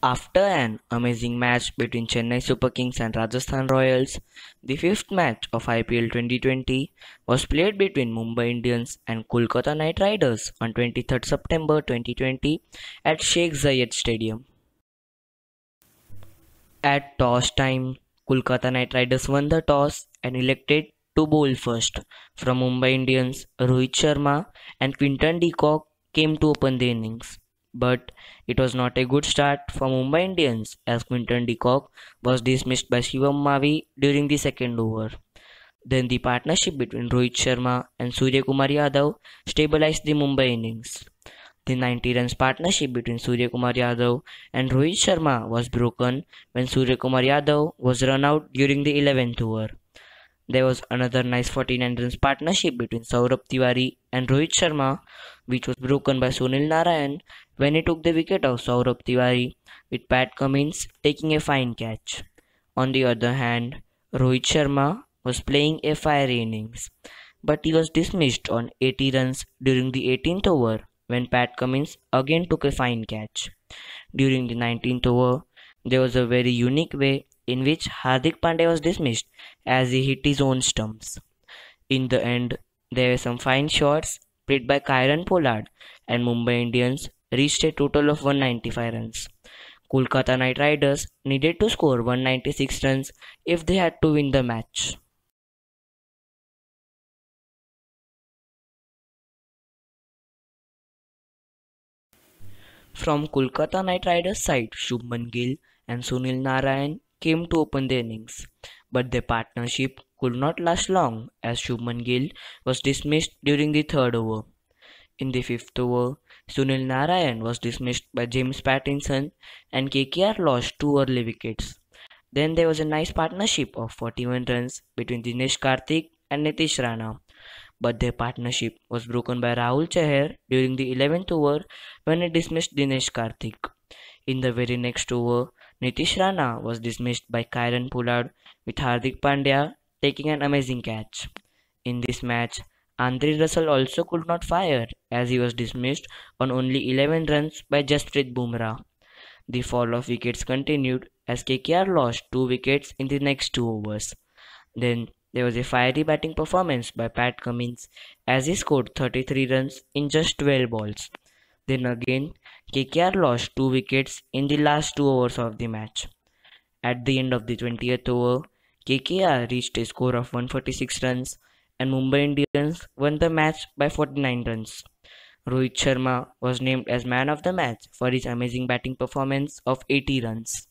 After an amazing match between Chennai Super Kings and Rajasthan Royals, the fifth match of IPL 2020 was played between Mumbai Indians and Kolkata Knight Riders on 23rd September 2020 at Sheikh Zayed Stadium. At toss time, Kolkata Knight Riders won the toss and elected to bowl first. From Mumbai Indians, Rohit Sharma and Quinton de Kock came to open the innings. But it was not a good start for Mumbai Indians as Quinton de Kock was dismissed by Shivam Mavi during the second over. Then the partnership between Rohit Sharma and Surya Kumar Yadav stabilized the Mumbai innings. The 90 runs partnership between Surya Kumar Yadav and Rohit Sharma was broken when Surya Kumar Yadav was run out during the 11th over. There was another nice 49 runs partnership between Saurabh Tiwari and Rohit Sharma, which was broken by Sunil Narayan when he took the wicket of Saurabh Tiwari, with Pat Cummins taking a fine catch. On the other hand, Rohit Sharma was playing a fiery innings, but he was dismissed on 80 runs during the 18th over when Pat Cummins again took a fine catch. During the 19th over, there was a very unique way in which Hardik Pandya was dismissed as he hit his own stumps. In the end, there were some fine shots played by Kieron Pollard and Mumbai Indians reached a total of 195 runs. Kolkata Knight Riders needed to score 196 runs if they had to win the match. From Kolkata Knight Riders side, Shubman Gill and Sunil Narayan came to open the innings, but their partnership could not last long as Shubman Gill was dismissed during the third over. In the fifth over, Sunil Narayan was dismissed by James Pattinson and KKR lost two early wickets. Then there was a nice partnership of 41 runs between Dinesh Karthik and Nitish Rana, but their partnership was broken by Rahul Chahar during the 11th over when he dismissed Dinesh Karthik. In the very next over, Nitish Rana was dismissed by Kieron Pollard with Hardik Pandya taking an amazing catch. In this match, Andre Russell also could not fire as he was dismissed on only 11 runs by Jasprit Bumrah. The fall of wickets continued as KKR lost two wickets in the next two overs. Then there was a fiery batting performance by Pat Cummins as he scored 33 runs in just 12 balls. Then again, KKR lost two wickets in the last two overs of the match. At the end of the 20th over, KKR reached a score of 146 runs and Mumbai Indians won the match by 49 runs. Rohit Sharma was named as man of the match for his amazing batting performance of 80 runs.